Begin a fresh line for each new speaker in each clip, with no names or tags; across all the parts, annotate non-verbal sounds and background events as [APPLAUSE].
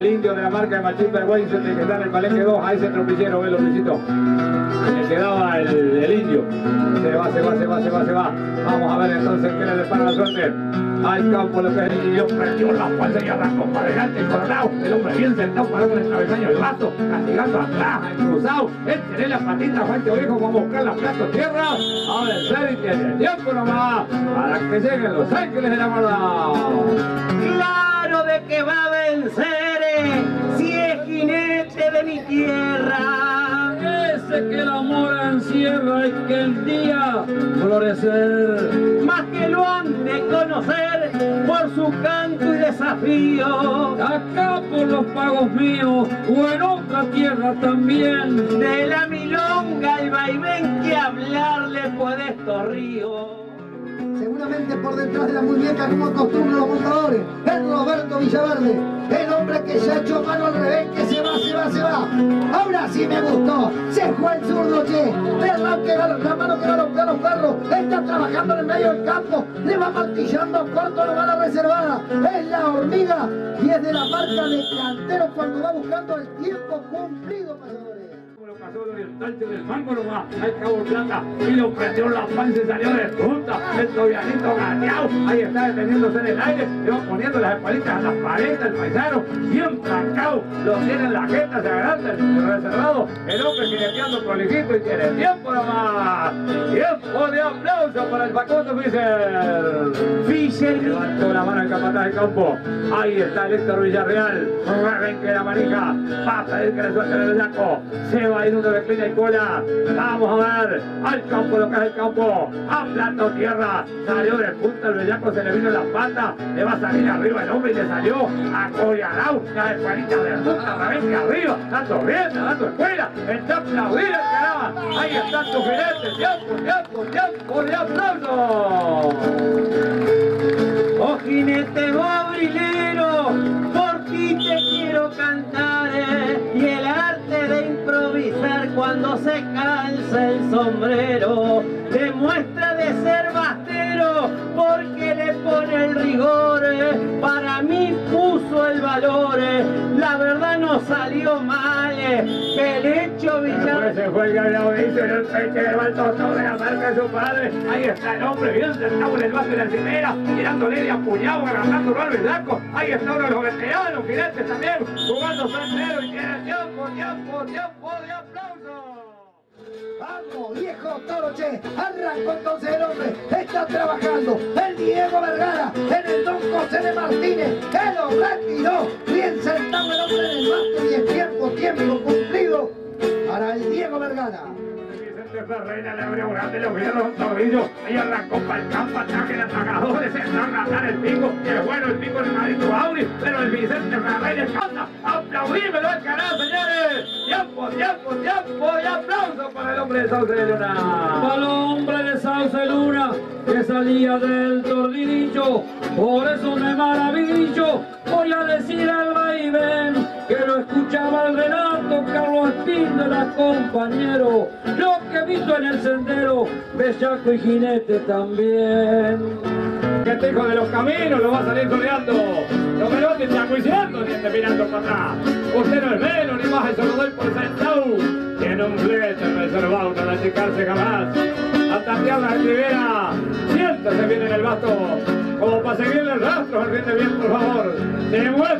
El indio de la marca de Machín Vergüenza que está en el palenque 2, a ese tropillero, velo Luisito. Le quedaba el, el, indio. Se va, se va, se va, se va, se va. Vamos a ver entonces qué le depara la suerte. Al campo lo que el indio, perdió la fuerza y arrancó para adelante, coronado. El hombre bien sentado para un travesaño del vaso, castigando atrás, cruzado. Él tiene la patita, Juancho Viejo, a buscar la plato tierra. A vencer y tiene tiempo nomás para que lleguen los ángeles de la maldad.
Claro de que va a vencer de mi tierra.
Ese que el amor encierra y que el día florecer.
Más que lo han de conocer por su canto y desafío.
Acá por los pagos míos o en otra tierra también.
De la milonga el vaivén que hablarle puede estos ríos
seguramente por detrás de la muñeca como acostumbran los montadores, el Roberto Villaverde, el hombre que se ha hecho mano al revés, que se va, se va, se va. Ahora sí me gustó, se fue el zurdo, che, la, que va, la mano que va a los, los perros, está trabajando en el medio del campo, le va martillando corto la bala reservada, es la hormiga y es de la marca de cantero cuando va buscando el tiempo cumplido, pasadores
oriental del mango nomás al cabo plata y lo prendió la panza y salió de punta. El tobianito gateado ahí está deteniéndose en el aire le va poniendo las espalitas a las paredes el paisano bien trancado lo tiene en la jeta se agarra el reservado el hombre jineteando prolijito y tiene tiempo nomás. Tiempo de aplauso para el Facundo Fischer. Fischer levantó la mano al capataz del campo. Ahí está el Héctor Villarreal. Ven que la manija. Pasa el que le suelta el bellaco se va a ir uno de. Vamos a ver al campo, lo que es el campo. A plato tierra. Salió de punta el bellaco, se le vino la pata. Le va a salir arriba el hombre y le salió a Coyarau. La escuelita de punta, que arriba. Dando bien, dando escuela. Está aplaudir el caramba. Ahí está tu gerente. Tiempo, tiempo, tiempo de aplauso.
Oh jinete cuando se calza el sombrero demuestra de ser bastero porque le pone el rigor. Para mí puso el valor. La verdad no salió mal. El hecho Villar
se fue el en el levantó todo de la marca de su padre. Ahí está el hombre bien sentado en el base de la cimera tirándole de apuñado agarrando al blanco. Ahí está uno de los veteranos jinetes también jugando sombrero y tiene tiempo tiempo tiempo
Vamos, viejo toro, che. Arrancó entonces el hombre. Está trabajando. El Diego Vergara en el Don José de Martínez. Lo retiró. Bien sentado el hombre en el máster y es tiempo, tiempo cumplido para el Diego Vergara.
Ferreira le abrió grande, le abrieron un tornillo, ahí arrancó para el campo, ataque de atagadores, entró a ganar el pico, que bueno el pico del Marito Auri, pero el Vicente Ferreira canta, aplaudímelo al canal, señores, tiempo, tiempo, tiempo y aplauso para el hombre de Sauce de Luna.
Para el hombre de Sauce Luna, que salía del tordillo, por eso me maravillo, voy a decir al vaivén, que lo escuchaba el relato Carlos Espín de la compañero, lo que visto en el sendero, bellaco y jinete también.
Que este hijo de los caminos lo va a salir soleando, no me lo ande chacuiciando ande mirando para atrás. Usted no es menos ni más, eso lo doy por sentado. Tiene un flete reservado para achicarse jamás. A Tatiana Rivera, siéntese bien en el vasto,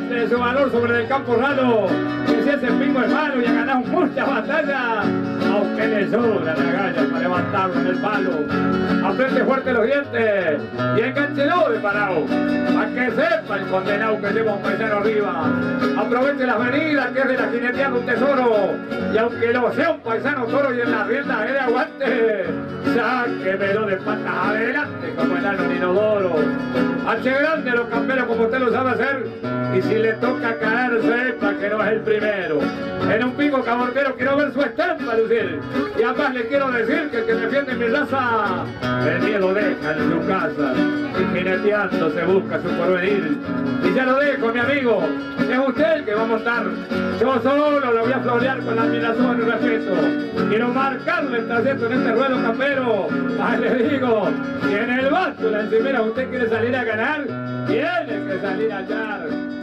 Demuestre su valor sobre el campo raro, que si ese pingo es malo y ha ganado muchas batallas, aunque le sobra la galla para levantarlo en el palo. Apriete fuerte los dientes y enganchelo de parado, para que sepa el condenado que lleva un paisano arriba. Aproveche las venidas que es de la jineteada un tesoro, y aunque lo sea un paisano toro y en la rienda de aguante, sáquemelo de patas adelante como el ano inodoro. H grande los camperos como usted lo sabe hacer, y si le toca caer sepa que no es el primero. En un pico cabortero quiero ver su estampa lucir, y además le quiero decir que el que defiende mi raza, el miedo deja en su casa, y jineteando se busca su porvenir. Y ya lo dejo, mi amigo, es usted el que va a montar. Yo solo lo voy a florear con admiración y respeto. Quiero marcarle el trayecto en este ruedo campero. Ahí le digo, si en el basto, la encimera, usted quiere salir a ganar, tiene que salir a hallar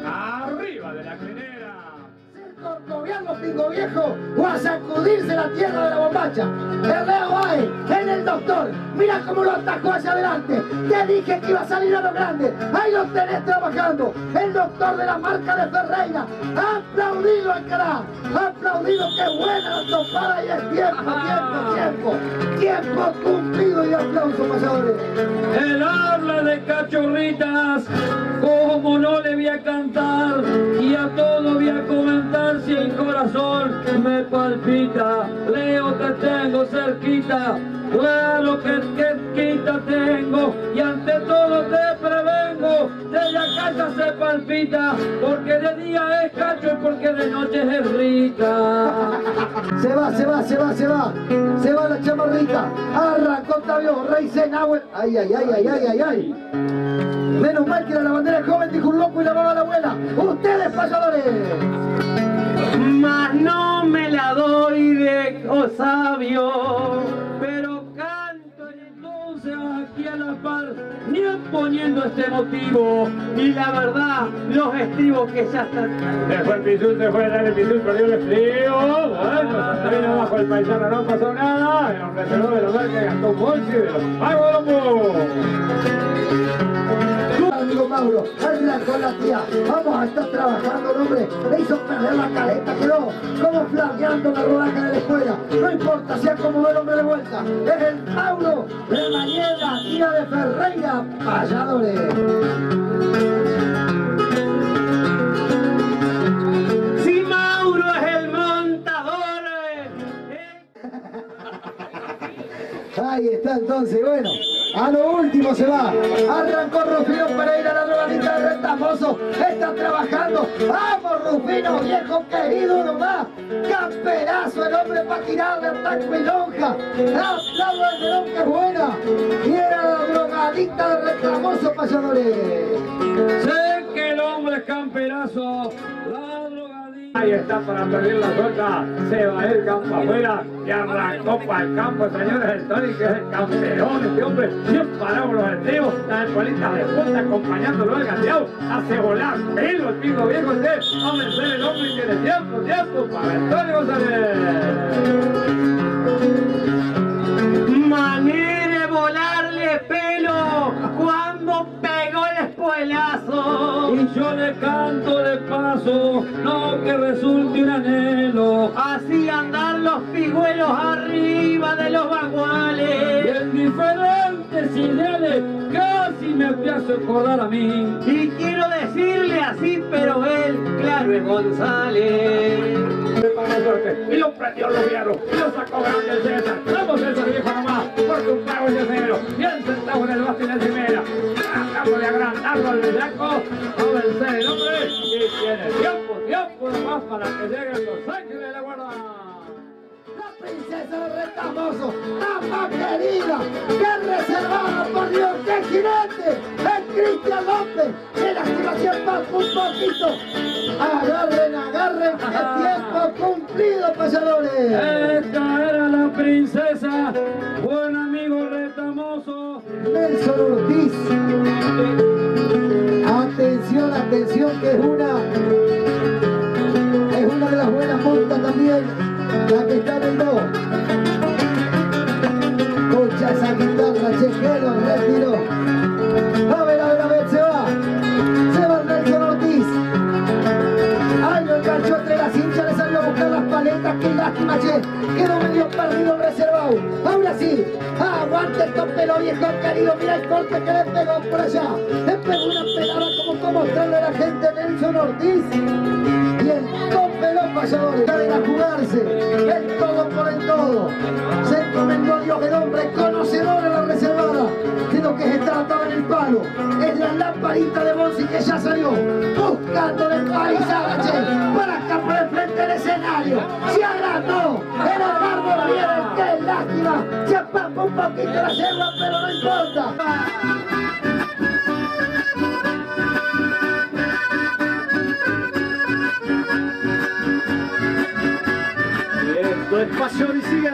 los pingo viejos o a sacudirse la tierra de la bombacha. El Leo ahí, en el doctor, mira cómo lo atajó hacia adelante. Te dije que iba a salir a lo grande. Ahí lo tenés trabajando. El doctor de la marca de Ferreira. Aplaudido al cara. Aplaudido, qué buena la topada y es tiempo, tiempo, [LAUGHS] tiempo. Tiempo cumplido y aplauso, pasadores.
Él habla de cachorritas, como no le voy a cantar y a todo voy a comentar si el corazón me palpita. Leo te tengo cerquita, claro que cerquita tengo y ante todo te prevengo. De la casa se palpita porque de día es cacho y porque de noche es rica.
Se va, se va, se va, se va. Se va la chamarrita. Arrancó Octavio, Rey Senahue. Ay, ay, ay, ay, ay, ay, ay. Menos mal que la bandera joven, dijo un loco y la baba la abuela. Ustedes, payadores.
Mas no me la doy de oh, sabio, pero canto
Entonces aquí a la par, ni poniendo este motivo,
y la verdad, los estribos que ya están.
Se fue el Pisul, se fue el Pisul, perdió el estribo. Bueno, vino abajo el paisano, no pasó nada. El hombre de los verdes, gastó un y los pagos
Amigo Mauro, habla con la tía. Vamos a estar trabajando, hombre. Le hizo perder la caleta, quedó como flaqueando la rodaja de la escuela. No importa, sea como el hombre de vuelta. Es el Mauro de la niebla, tía de Ferreira, payadores.
Si Mauro es el montador, eh,
Ahí está entonces, bueno, a lo último se va. Arrancó Rufino Pereira, la drogadita de Retamoso. Está trabajando. ¡Vamos, Rufino, viejo querido nomás! ¡Camperazo el hombre para tirarle al taco y lonja! ¡Aplaudo al melón que buena! Y era la drogadita de Retamoso, payadores.
sé que el hombre es camperazo, la.
Ahí está para perder la suelta, se va el campo afuera y arrancó para el campo, señores, el Tony que es el campeón, este hombre, bien parado los estribos, la escuelita de punta acompañándolo al gateado, hace volar pelo el pico viejo, usted, a vencer el hombre y tiene tiempo, tiempo para el Tony González.
mané de volarle pelo
yo le canto de paso, no que resulte un anhelo.
Así andar los pigüelos arriba de los
Y
baguales.
en diferentes ideales casi me hace acordar a mí.
Y quiero decirle así, pero él, claro, es González.
Para la suerte, y lo prendió los hierros, y lo sacó grande el César, vamos César viejo nomás, porque un pago es cero, en el basto y en primera, tratando de agrandarlo al bellaco, a vencer el hombre, y tiene tiempo, tiempo nomás para que lleguen los ángeles de la guarda.
Princesa Retamoso, más querida, que reservada por Dios, que jinete, el Cristian López, que la activación pasa un poquito. Agarren, agarren, el tiempo cumplido, payadores.
Esta era la princesa, buen amigo retamoso.
Nelson Ortiz. Atención, atención, que es una, es una de las buenas montas también, la que está el do. Escucha esa guitarra, chequero, retiro. A ver, a ver, a ver, se va. Se va Nelson Ortiz. Ay, lo enganchó entre las hinchas, le salió a buscar las paletas, qué lástima, che. Quedó medio perdido el reservado. Ahora sí, aguante el pelo viejo querido, mira el corte que le pegó por allá. Le pegó una pelada como para mostrarle a la gente Nelson Ortiz. Se encomendó Dios el hombre, conocedor de la reservada, de lo que se trataba en el palo. Es la lamparita de Bonsi que ya salió, buscando de país para el frente del escenario. Se agrandó, el Eduardo Viera, qué lástima. Se apagó un poquito la yerba, pero no importa.
pasión y sigue.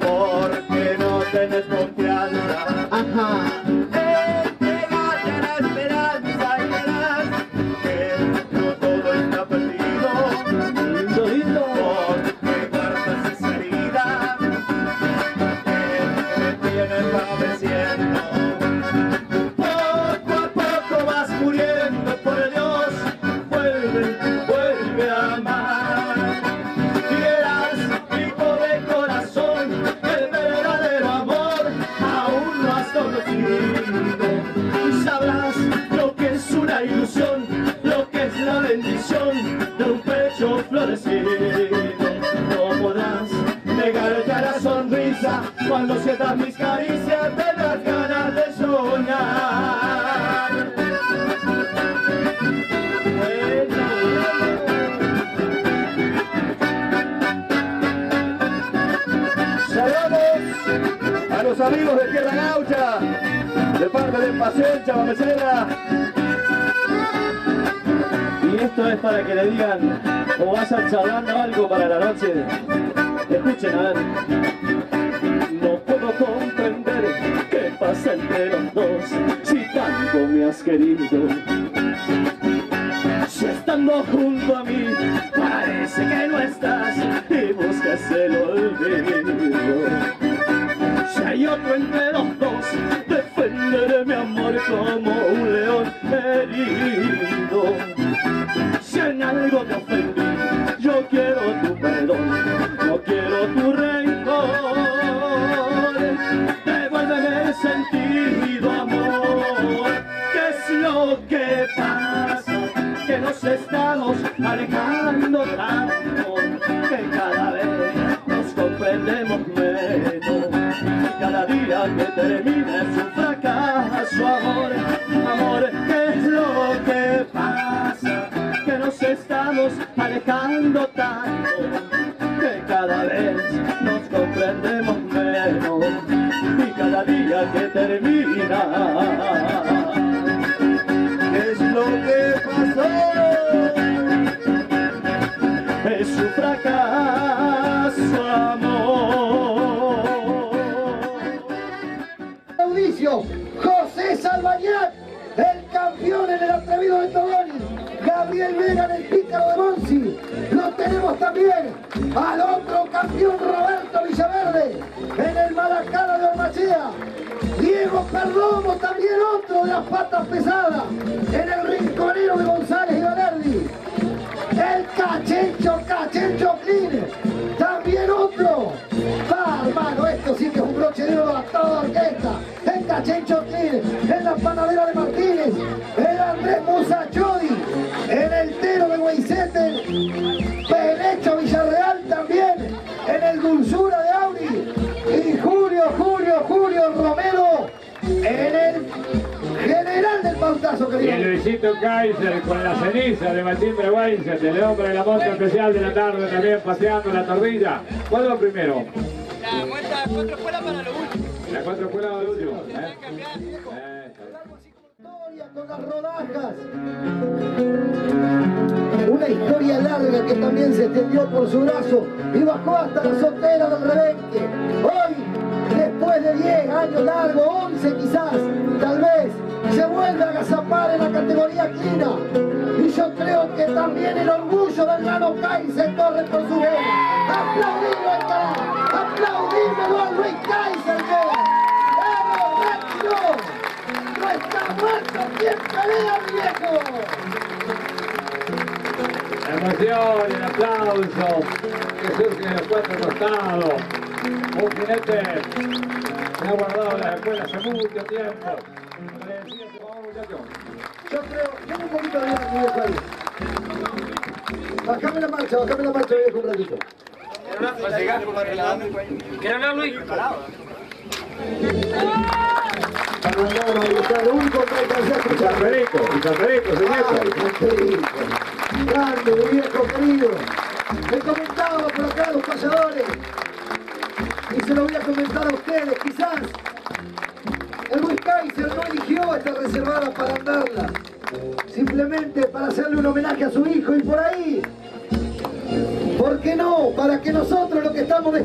porque no tenés confianza.
Ajá.
Me tiene para que le digan o vayan charlando algo para la noche. Escuchen a. No puedo comprender qué pasa entre los dos si tanto me has querido. Si estando junto a mí parece que no estás que termina es un fracaso, amor, amor, ¿qué es lo que pasa? Que nos estamos alejando tanto,
En la panadera de Martínez, el Andrés Musachodi, en el Tero de Guaysete, Pelecho Villarreal también, en el Dulzura de Auri, y Julio, Julio, Julio Romero, en el General del Pautazo,
Y
querido.
Luisito Kaiser con la ceniza de Martín Breguaiser, el hombre de la monta especial de la tarde también paseando la tordilla. ¿Cuál va primero?
La vuelta cuatro escuelas para lo último.
La cuatro escuelas o el último. ¿eh? Eh,
con las rodajas. Una historia larga que también se extendió por su brazo y bajó hasta la sotera del rebenque. Hoy, después de 10 años largos, 11 quizás, tal vez, se vuelve a agazapar en la categoría clina. Y yo creo que también el orgullo del Nano Kaiser corre por su vena. ¡Aplaudimos acá! ¡Aplaudímelo a Luis Kaiser! ¡No está muerto! ¿Quién pelea, viejo?
La emoción, el aplauso que surge de los cuatro costados. Un jinete que ha guardado la escuela hace mucho tiempo.
Yo creo, tengo un poquito de ganas, mi viejo ahí. Bajame la marcha, bajame la marcha, viejo, un ratito.
¿Quiere hablar Luis?
Para a
Y y nieto.
Ay, Federico. Grande, mi viejo querido. Me comentaba por acá los payadores. Y se lo voy a comentar a ustedes, quizás. El Luis Kaiser no eligió esta reservada para andarla. Simplemente para hacerle un homenaje a su hijo y por ahí. Porque que no, para que nosotros los que estamos de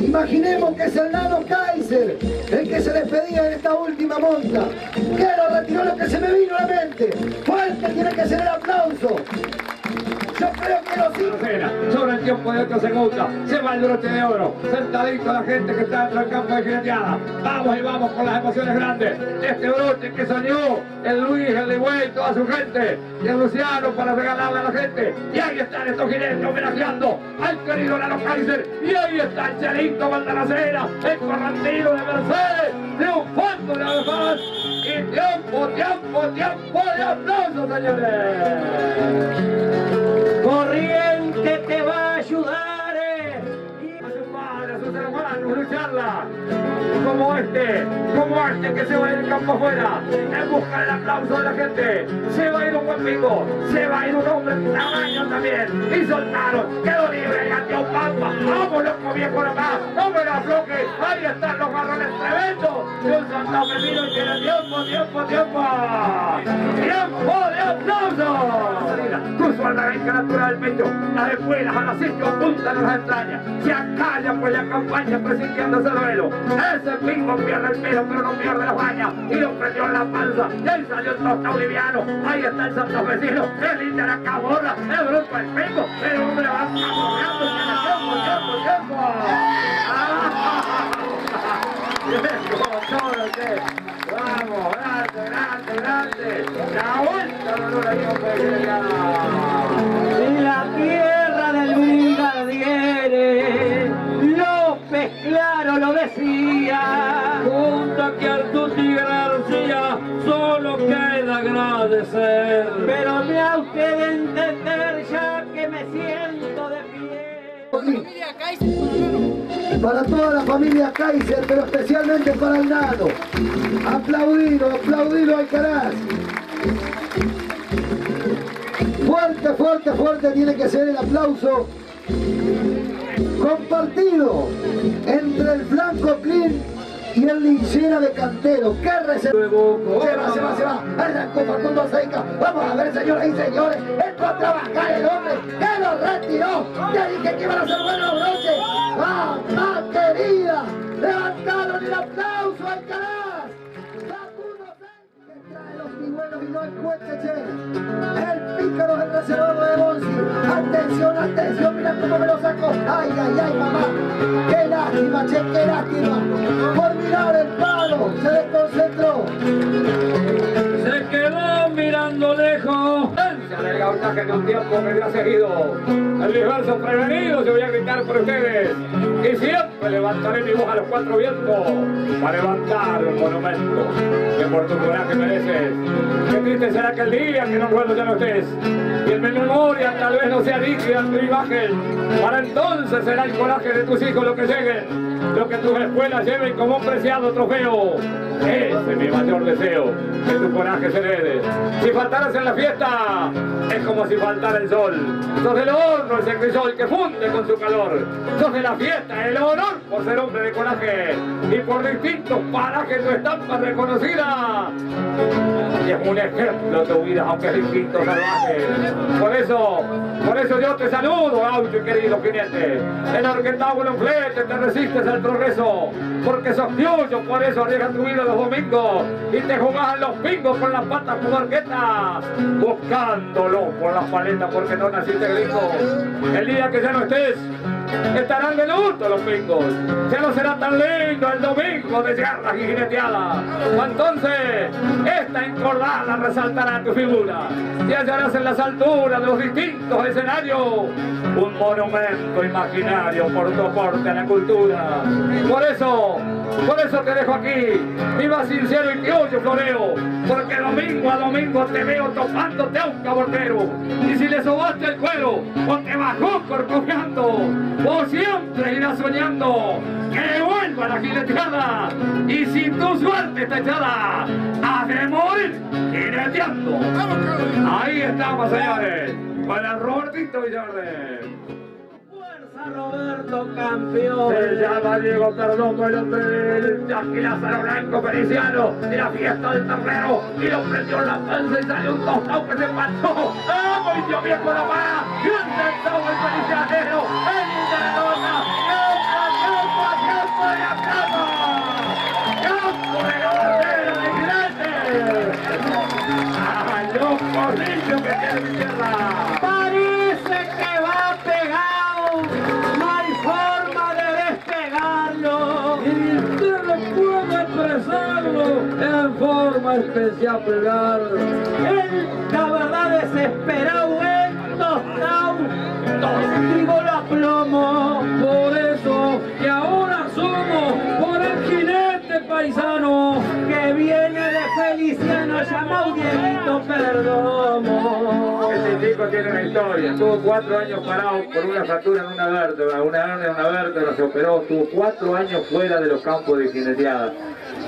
imaginemos que es el nano Kaiser, el que se despedía en esta última monta. Que lo retiró lo que se me vino a la mente. Fuerte tiene que ser el aplauso. Yo creo que
sobre el tiempo de otra segunda, se va el broche de oro, sentadito la gente que está dentro del campo de jineteada. Vamos y vamos con las emociones grandes. Este broche que soñó el Luis, el Ligüey, toda su gente, y el Luciano para regalarle a la gente. Y ahí están estos jinetes homenajeando al querido Lalo Kaiser. Y ahí está el Chelito Valdanacera, el corrantino de Mercedes, triunfando de además. Y tiempo, tiempo, tiempo de aplausos, señores. Como este, como este que se va a ir el campo afuera, en busca del aplauso de la gente. Se va a ir un buen se va a ir un hombre tamaño también. Y soltaron, quedó libre, ganó Pampa. Vamos, loco viejo acá, no me la afloque. Ahí están los marrones tremendos. Y un Santa Fe vino y tiene tiempo, tiempo, tiempo. Tiempo de aplausos. Cruzó al raíz natural del pecho, las espuelas a las sitio apuntan a las entrañas. Se acalla por la campaña presintiendo ese duelo. Ese pingo pierde el pelo, pero no pierde la baña. Y lo prendió en la panza. Y ahí salió el tostado liviano. Ahí está el santafesino. El linda la caborra. El bruto el pingo. El hombre va. Tiene tiempo, tiempo, tiempo. ¡Ah! [LAUGHS] Vamos, grande, grande, grande. La vuelta no la
tierra Lo decía.
Junto aquí al Tuti García, solo queda agradecer.
Pero me ha usted de entender ya que me siento de pie.
Para toda la familia Kaiser, pero especialmente para el nano. Aplaudido, aplaudido Alcaraz. Fuerte, fuerte, fuerte tiene que ser el aplauso compartido entre el Blanco Clean y el Linchera de Cantero. ¡Qué reserva! Se va, se va, se va. Arrancó Facundo Seca. Vamos a ver, señoras y señores. Entró a trabajar el hombre que lo retiró. Ya dije que iban a ser buenos broches. ¡Mamá querida! Levantaron el aplauso al Alcaraz. Facundo Seca que trae los pigüelos y no el cuecheche. El pícaro del reservado de Bonsi. Atención, atención, mira cómo me lo sacó. Ay, ay, ay, mamá. Qué lástima, che, qué lástima. Por mirar el palo, se desconcentró.
Se quedó mirando lejos.
Del gautaje que un tiempo me dio seguido. El diverso prevenido, yo voy a gritar por ustedes. Y siempre levantaré mi voz a los cuatro vientos para levantar un monumento que por tu coraje mereces. Qué triste será aquel día que no vuelvo ya no estés. Y en mi memoria tal vez no sea nítida tu imagen. Para entonces será el coraje de tus hijos lo que lleguen. Lo que tus escuelas lleven como un preciado trofeo. Ese es mi mayor deseo, que tu coraje se herede. Si faltaras en la fiesta, es como si faltara el sol. Sos el horno, ese crisol que funde con su calor. Sos de la fiesta, el honor por ser hombre de coraje. Y por distintos parajes tu estampa reconocida. Y es un ejemplo tu vida, aunque es distinto salvaje. Por eso, por eso yo te saludo, gaucho y querido jinete. En Arquetagua en flete te resistes al progreso. Porque sos tuyo, por eso arriesgas tu vida los domingos. Y te jugás en los pingos con las patas como arqueta. Buscándolo por las paletas porque no naciste gringo. El día que ya no estés, estarán de luto los pingos. Ya no será tan lindo el domingo de garras y jineteadas. Entonces, esta encordada resaltará tu figura. Y hallarás en las alturas de los distintos escenarios un monumento imaginario por tu aporte a la cultura. Por eso, por eso te dejo aquí, más sincero y criollo floreo, porque domingo a domingo te veo topándote a un cabortero. Y si le sobaste el cuero o te bajó corcojeando, vos siempre irás soñando que vuelva la jineteada. Y si tu suerte está echada, has de morir jineteando. Ahí estamos, señores, con el Robertito
a Roberto campeón.
Se llama Diego el hombre del Lázaro Blanco Feliciano, de la fiesta del terrero, y lo prendió en la panza y salió un tostado que se pasó. ¡Vamos, indio viejo la paz! ¡Y un tentado el felicianero! ¡El
Parece que va pegado, no hay forma de despegarlo.
Y usted no puede expresarlo en forma especial pegar.
Él, la verdad, desesperado, en tostado, tostigo la plomo.
Paisano.
que viene de Feliciano llamado Dieguito Perdomo.
Este chico tiene una historia. Estuvo cuatro años parado por una fractura en una vértebra, una hernia en una vértebra, se operó. Estuvo cuatro años fuera de los campos de jineteada.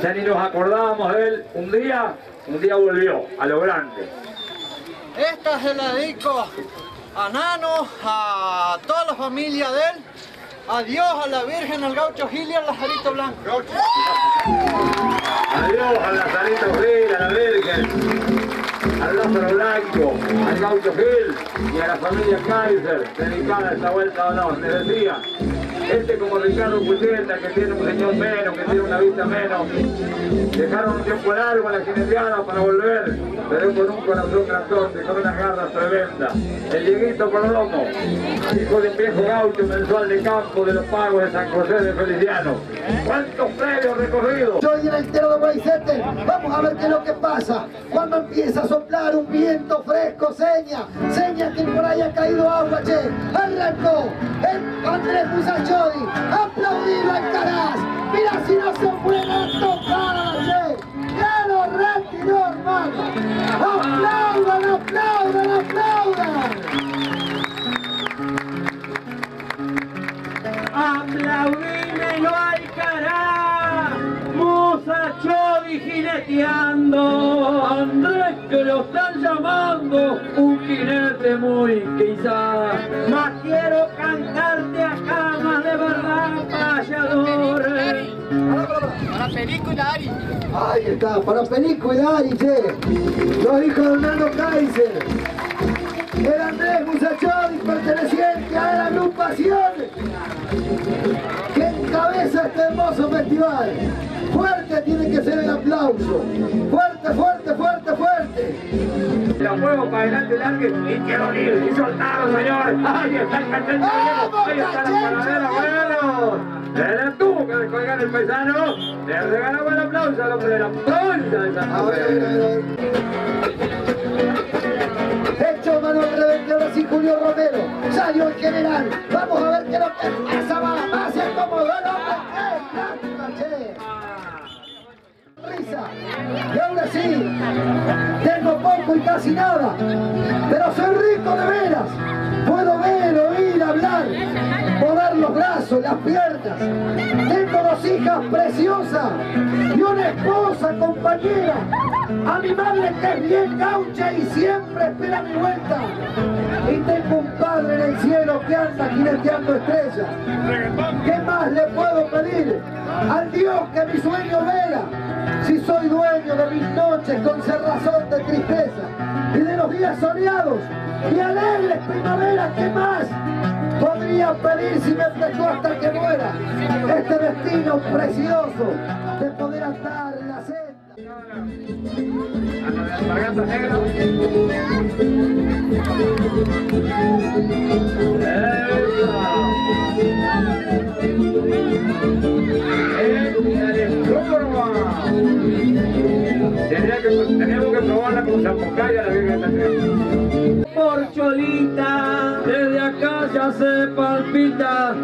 Ya ni nos acordábamos de él. Un día, un día volvió a lo grande.
Esta se la dedico a Nano, a toda la familia de él, a Dios, a la Virgen, al gaucho Gil y al Lajarito Blanco.
Adiós al Lazarito Gil, a la Virgen, al Lázaro Blanco, al Gaucho Gil y a la familia Kaiser, dedicada a esta vuelta de honor. Les decía, este como Ricardo Cucheta, que tiene un señor menos, que tiene una vista menos, dejaron un tiempo largo a la jineteada para volver, pero con un corazón grandote, con unas garras tremendas. El Dieguito Perdomo, hijo de viejo gaucho mensual de campo de los pagos de San José de Feliciano. ¿Cuántos premios recorridos?
Soy el entero de Guaicete. Vamos a ver qué es lo que pasa. Cuando empieza a soplar un viento fresco, seña, seña que por ahí ha caído agua, che. Arrancó el Andrés Musachodi. Aplaudido al Caraz. Mira si no se buena tocada, che. Ya lo retiró, hermano. Aplaudan, aplaudan, aplaudan.
Aplaudímelo al cará, Musachodi jineteando.
Andrés que lo están llamando un jinete muy quizá.
Más quiero cantarte acá,
Y Dari.
Ahí está, para Pelico y Dari, che. Los hijos de Hernando Kaiser. El Andrés Musachoni, perteneciente a la agrupación que encabeza este hermoso festival. Fuerte tiene que ser el aplauso. Fuerte, fuerte, fuerte, fuerte.
La muevo para adelante, largue y quiero ir y soltarlo, señor. Ahí está el cachete
¡Vamos,
ahí está la paradera, bueno. Se le tuvo que descolgar el paisano. Le regalamos el aplauso al hombre de la provincia de San
A a a
José.
Hecho Manuel Rebelde, ahora sí Julio Romero. Salió el general. Vamos a ver qué lo que pasa. Va, va, se acomodó el hombre. ¡Eh, lástima, che! Risa. Y ahora sí, tengo poco y casi nada, pero soy rico de veras. Puedo ver, oír, hablar, mover los brazos, las piernas. Tengo dos hijas preciosas y una esposa compañera. A mi madre que es bien gaucha y siempre espera mi vuelta. Y tengo un padre en el cielo que anda jineteando estrellas. ¿Qué más le puedo pedir al Dios que mi sueño vela? Soy dueño de mis noches con cerrazón de tristeza y de los días soleados y alegres primaveras, ¿qué más podría pedir si me prestó hasta que muera este destino precioso de poder andar la senda?
Que, tenemos que probarla con zapucaya la Virgen de Tres.
Por Cholita,
Desde acá ya se palpita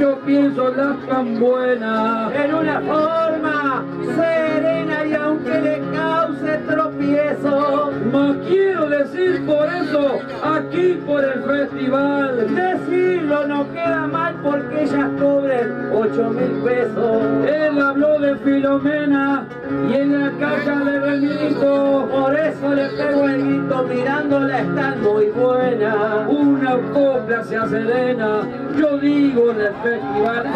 yo pienso las tan buenas.
en una forma serena tropiezo,
Mas quiero decir por eso, aquí por el festival,
decirlo no queda mal porque ellas cobren ocho mil pesos.
él habló de Filomena y en la calle le remito.
Por eso le pego el grito mirándola, está muy buena.
Una copla se yo digo en el festival.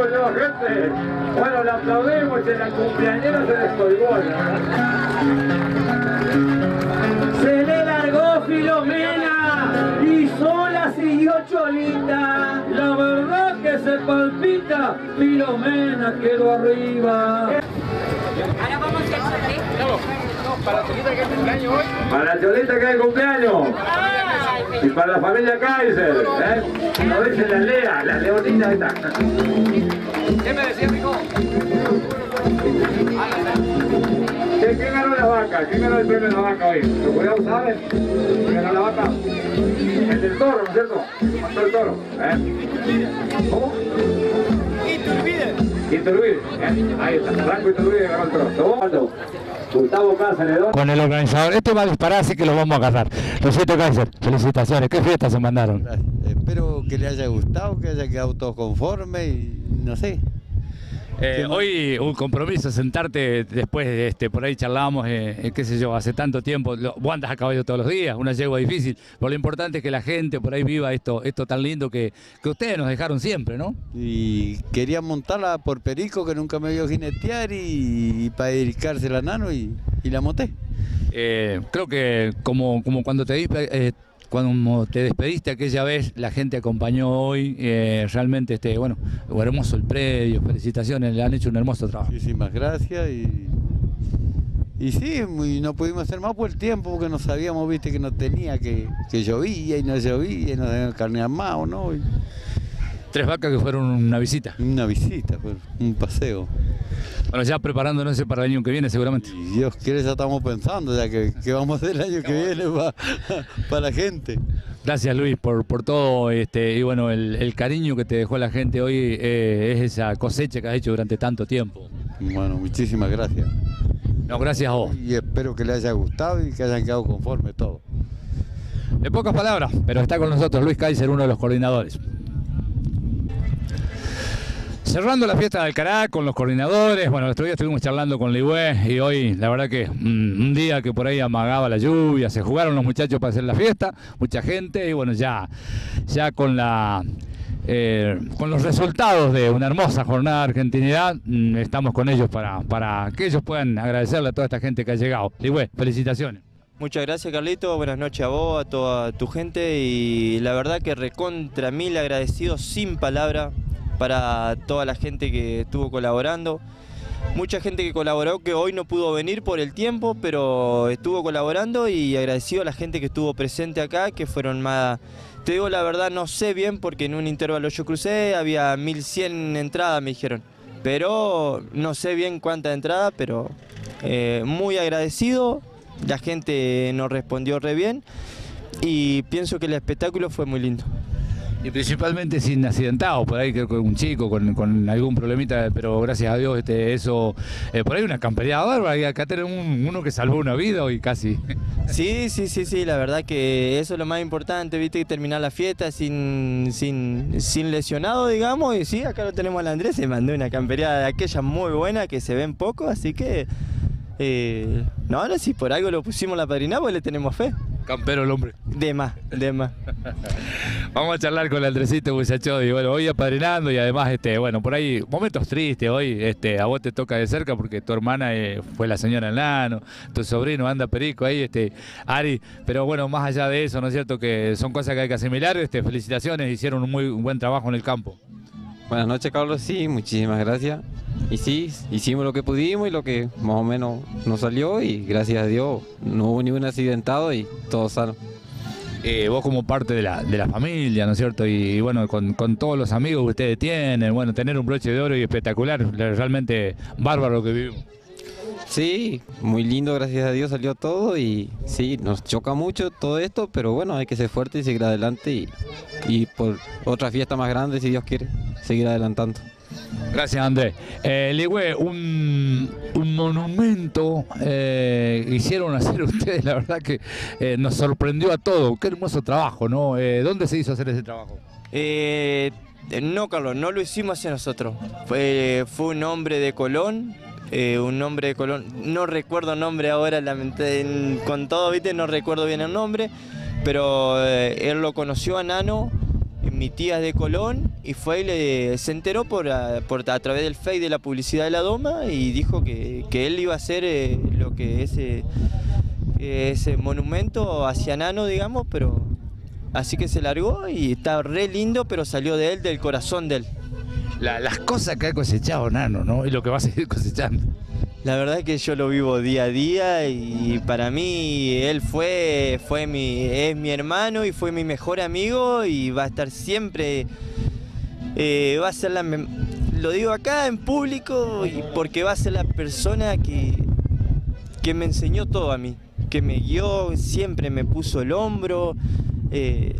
Que que luego lleva gente. Bueno, le aplaudimos y la cumpleañera se descolgó.
Se le largó Filomena y sola siguió Cholita.
La verdad que se palpita, Filomena quedó arriba.
Ahora vamos a hacer sorteo.
Para la Cholita que es el cumpleaños. Y para la familia Kaiser, ¿eh? Como dice la Lea, la leonina esta. ¿Qué me decía, mijo? ¿Quién, quién ganó la vaca? ¿Quién ganó el premio de la vaca hoy? ¿Lo cuidado sabe? ¿Quién ganó la vaca? El del toro, ¿no es cierto? El toro, ¿eh? ¿Cómo? Iturbide. Iturbide, ¿eh? Ahí está, Franco Iturbide ganó el toro. ¿Cómo? Gustavo Cáceres, ¿no?
con el organizador. Este va a disparar, así que lo vamos a agarrar. Lo siento, Kaiser. Felicitaciones. ¿Qué fiesta se mandaron?
Gracias. Espero que le haya gustado, que haya quedado todo conforme y no sé.
Eh, hoy un compromiso, sentarte después, de este, por ahí charlábamos, eh, eh, qué sé yo, hace tanto tiempo, lo, vos andas a caballo todos los días, una yegua difícil, pero lo importante es que la gente por ahí viva esto, esto tan lindo que, que ustedes nos dejaron siempre, ¿no?
Y quería montarla por Perico, que nunca me vio jinetear, y, y para dedicársela a Nano, y, y la monté.
Eh, creo que como, como cuando te eh, cuando te despediste aquella vez, la gente acompañó hoy, eh, realmente, este, bueno, hermoso el predio, felicitaciones, le han hecho un hermoso trabajo.
Muchísimas gracias y. Y sí, muy- no pudimos hacer más por el tiempo porque no sabíamos, viste, que no tenía, que, que llovía y no llovía y no teníamos carne armado, ¿no? Y
Tres vacas que fueron una visita.
una visita, un paseo.
Bueno, ya preparándonos para el año que viene seguramente.
Y Dios quiere, ya estamos pensando ya que, que vamos a hacer el año que viene para la gente.
Gracias Luis por, por todo este, y bueno, el, el cariño que te dejó la gente hoy eh, es esa cosecha que has hecho durante tanto tiempo.
Bueno, muchísimas gracias.
No, gracias a vos.
Y espero que les haya gustado y que hayan quedado conforme todo.
De pocas palabras, pero está con nosotros Luis Kaiser, uno de los coordinadores. Cerrando la fiesta del Cará con los coordinadores, bueno, el otro día estuvimos charlando con Ligüe y hoy la verdad que mm, un día que por ahí amagaba la lluvia, se jugaron los muchachos para hacer la fiesta, mucha gente y bueno, ya, ya con la... eh, con los resultados de una hermosa jornada de argentinidad, mm, estamos con ellos para, para que ellos puedan agradecerle a toda esta gente que ha llegado. Ligüe, felicitaciones.
Muchas gracias Carlito, buenas noches a vos, a toda tu gente y la verdad que recontra mil agradecido sin palabra para toda la gente que estuvo colaborando. Mucha gente que colaboró que hoy no pudo venir por el tiempo, pero estuvo colaborando y agradecido a la gente que estuvo presente acá, que fueron más... Te digo la verdad, no sé bien porque en un intervalo yo crucé, había 1100 entradas me dijeron, pero no sé bien cuántas entradas, pero eh, muy agradecido, la gente nos respondió re bien y pienso que el espectáculo fue muy lindo.
Y principalmente sin accidentados, por ahí creo que un chico con, con algún problemita, pero gracias a Dios este, eso, eh, por ahí una campería bárbara, y acá tenemos un- uno que salvó una vida y casi. [LAUGHS]
Sí, sí, sí, sí, la verdad que eso es lo más importante, viste, que terminar la fiesta sin, sin, sin lesionado, digamos, y sí, acá lo tenemos al Andrés, se mandó una campería de aquella muy buena que se ven poco, así que, eh, no, no, si por algo lo pusimos la padrina, pues le tenemos fe.
Campero el hombre.
De más, de más. [LAUGHS]
Vamos a charlar con el Andresito muchacho y bueno, hoy apadrinando y además, este, bueno, por ahí momentos tristes hoy, este, a vos te toca de cerca porque tu hermana eh, fue la señora Enlano, tu sobrino anda perico ahí, este, Ari, pero bueno, más allá de eso, ¿no es cierto? Que son cosas que hay que asimilar, este, felicitaciones, hicieron un muy buen trabajo en el campo.
Buenas noches, Carlos. Sí, muchísimas gracias. Y sí, hicimos lo que pudimos y lo que más o menos nos salió y gracias a Dios no hubo ningún accidentado y todo sano.
Eh, vos como parte de la, de la familia, ¿no es cierto? Y, bueno, con, con todos los amigos que ustedes tienen, bueno, tener un broche de oro y espectacular, realmente bárbaro lo que vivimos.
Sí, muy lindo, gracias a Dios salió todo y sí, nos choca mucho todo esto, pero bueno, hay que ser fuerte y seguir adelante y, y por otra fiesta más grande, si Dios quiere, seguir adelantando.
Gracias, Andrés. Eh, Ligüe, un, un monumento eh, hicieron hacer [LAUGHS] ustedes, la verdad que eh, nos sorprendió a todos. Qué hermoso trabajo, ¿no? Eh, ¿Dónde se hizo hacer ese trabajo?
Eh, no, Carlos, no lo hicimos hacia nosotros. Fue, fue un hombre de Colón, eh, un hombre de Colón, no recuerdo el nombre ahora, con todo, viste, no recuerdo bien el nombre, pero eh, él lo conoció a Nano, mi tía es de Colón, y fue y le, se enteró por a, a través del Face de la publicidad de la Doma y dijo que, que él iba a hacer eh, lo que ese, ese monumento hacia Nano, digamos, pero así que se largó y está re lindo, pero salió de él, del corazón de él.
La- las cosas que ha cosechado Nano, ¿no? Y lo que va a seguir [LAUGHS] cosechando.
La verdad es que yo lo vivo día a día y para mí él fue, fue mi, es mi hermano y fue mi mejor amigo y va a estar siempre, eh, va a ser la, lo digo acá en público y porque va a ser la persona que, que me enseñó todo a mí, que me guió, siempre me puso el hombro eh,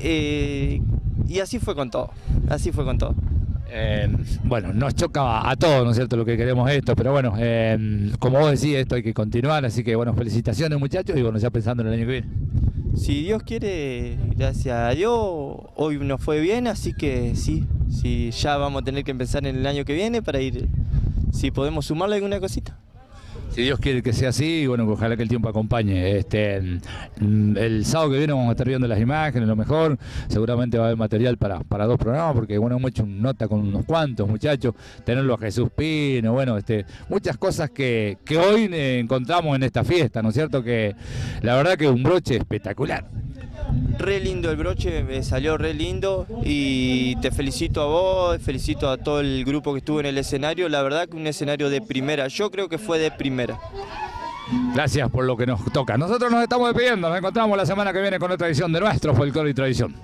eh, y así fue con todo, así fue con todo.
Eh, bueno, nos choca a todos, ¿no es cierto?, lo que queremos esto, pero bueno, eh, como vos decís, esto hay que continuar, así que bueno, felicitaciones muchachos y bueno, ya pensando en el año que viene.
Si Dios quiere, gracias a Dios, hoy nos fue bien, así que sí, sí, ya vamos a tener que empezar en el año que viene para ir, si podemos sumarle alguna cosita.
Si Dios quiere que sea así, bueno, ojalá que el tiempo acompañe. Este, mm, el sábado que viene vamos a estar viendo las imágenes, lo mejor. Seguramente va a haber material para, para dos programas, porque bueno, hemos hecho una nota con unos cuantos muchachos, tenerlo a Jesús Pino, bueno, este, muchas cosas que, que hoy eh, encontramos en esta fiesta, ¿no es cierto? Que la verdad que un broche espectacular.
Re lindo el broche, me salió re lindo y te felicito a vos, felicito a todo el grupo que estuvo en el escenario, la verdad que un escenario de primera, yo creo que fue de primera.
Gracias por lo que nos toca. Nosotros nos estamos despidiendo, nos encontramos la semana que viene con otra edición de nuestro folclore y tradición.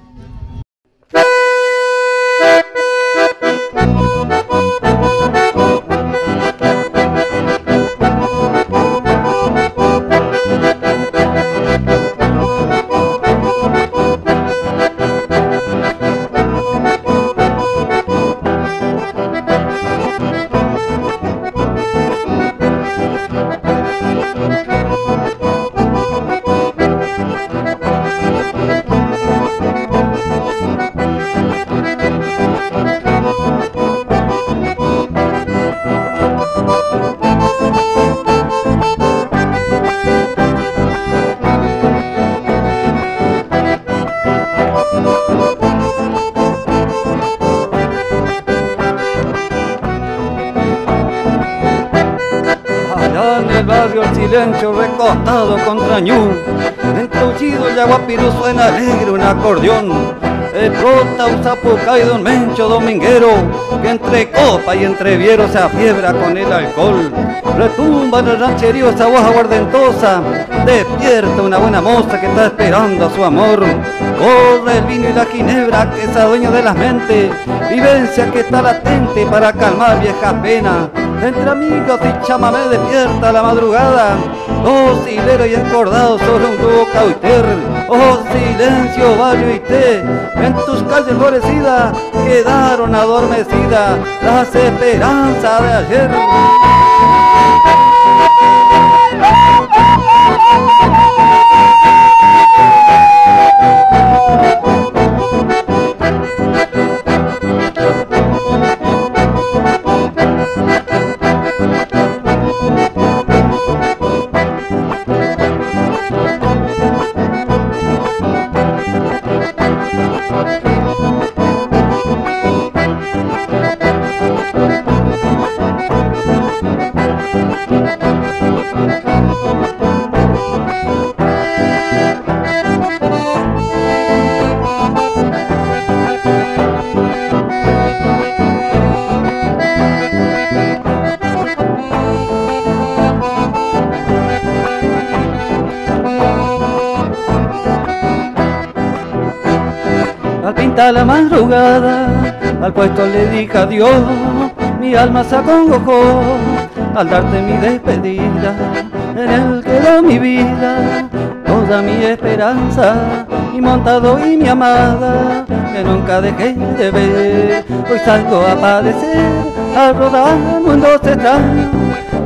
Silencio recostado contra ñu. Entre aullido y aguapirú suena alegre un acordeón. El prota un zapucay don Mencho dominguero Que entre copa y entre viero se afiebra con el alcohol. Retumba en el rancherío esa voz aguardentosa Despierta una buena moza que está esperando a su amor. Corre el vino y la ginebra que es dueño de las mentes Vivencia que está latente para calmar viejas penas entre amigos y chamamé despierta la madrugada. Dos hileros y encordados sobre un dúo cauiter Oh silencio, barrio y té. En tus calles florecidas quedaron adormecidas Las esperanzas de ayer La madrugada, al puesto le dije adiós, mi alma se acongojó al darte mi despedida, en él quedó mi vida, toda mi esperanza, mi montado y mi amada, que nunca dejé de ver, hoy salgo a padecer, al rodar mundos extraños,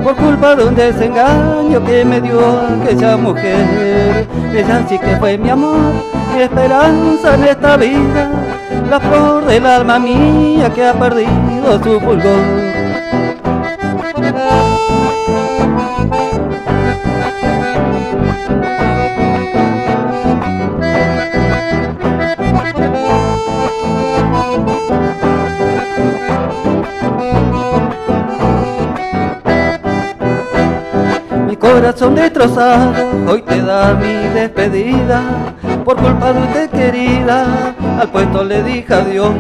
por culpa de un desengaño que me dio aquella mujer, ella sí que fue mi amor, mi esperanza en esta vida, la flor del alma mía que ha perdido su fulgor. Hoy te da mi despedida Por culpa de usted querida. Al puesto le dije adiós.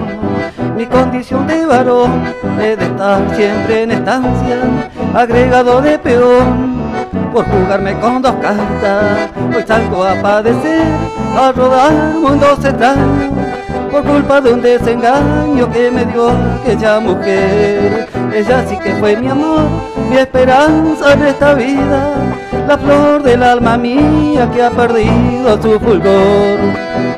Mi condición de varón es de estar siempre en estancia Agregado de peón. Por jugarme con dos cartas Hoy salgo a padecer, a rodar mundos extraños por culpa de un desengaño que me dio aquella mujer. Ella sí que fue mi amor, mi esperanza en esta vida, la flor del alma mía que ha perdido su fulgor.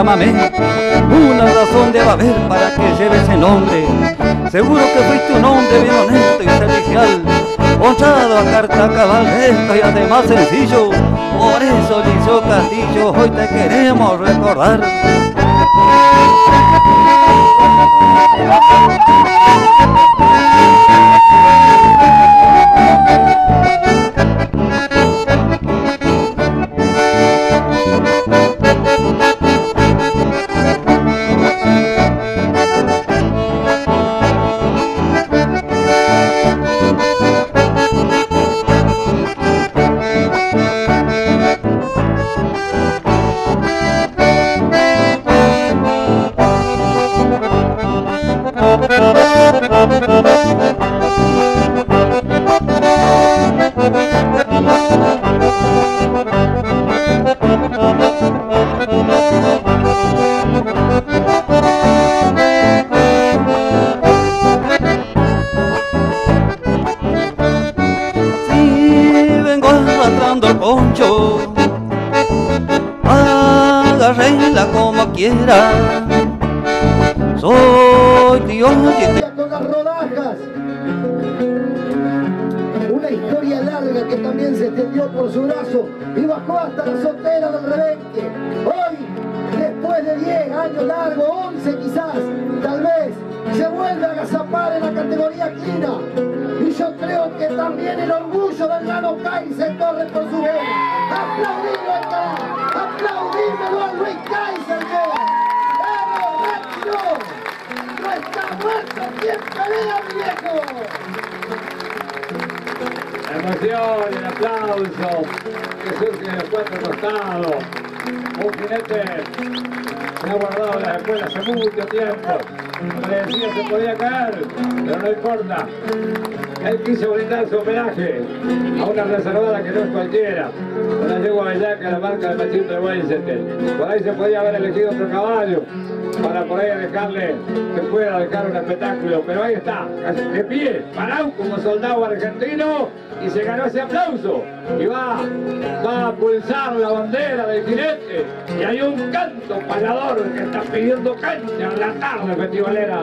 chamamé, una razón debe haber para que lleve ese nombre. Seguro que fuiste un hombre bien honesto y servicial, honrado a carta cabal esto y además sencillo. Por eso, Lizo Castillo, hoy te queremos recordar.
La sotera del rebenque. Hoy, después de 10 años largos, 11 quizás, tal vez, se vuelve a agazapar en la categoría clina. Y yo creo que también el orgullo del Nano Kaiser corre por su vena. ¡Aplaudimos acá! ¡Aplaudímelo a Luis Kaiser! ¡Vamos! ¡No está muerto! ¿Quién pelea, mi viejo?
La emoción, el aplauso Un jinete que ha guardado las escuelas hace mucho tiempo. Le decía, se podía caer, pero no importa. Él quiso brindar su homenaje a una reservada que no es cualquiera. Una yegua bellaca, la marca de Machito de Weissetel. Por ahí se podía haber elegido otro caballo para ahí dejarle que pueda dejar un espectáculo. Pero ahí está, de pie, parado como soldado argentino y se ganó ese aplauso. Y va, va a pulsar la bandera del jinete. Y hay un canto parador que está pidiendo cancha en la tarde festivalera.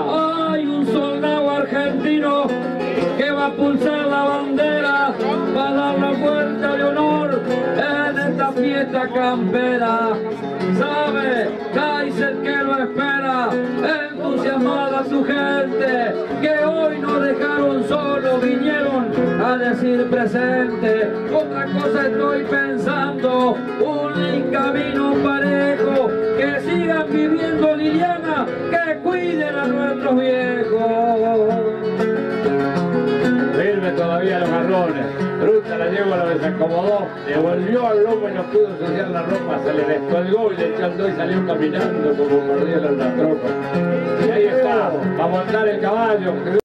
Hay un soldado argentino que va a pulsar la bandera para dar la vuelta de honor en esta fiesta campera. Sabe Kaiser que lo espera, entusiasmada su gente, que hoy no a decir presente. Otra cosa estoy pensando, un camino parejo, que sigan viviendo Liliana, que cuiden a nuestros viejos.
Firme todavía los garrones. Ruta la yegua lo desacomodó, le volvió al lomo y no pudo ensuciar la ropa, se le descolgó y le echó y salió caminando como mordido en la tropa. Y ahí está, a montar el caballo.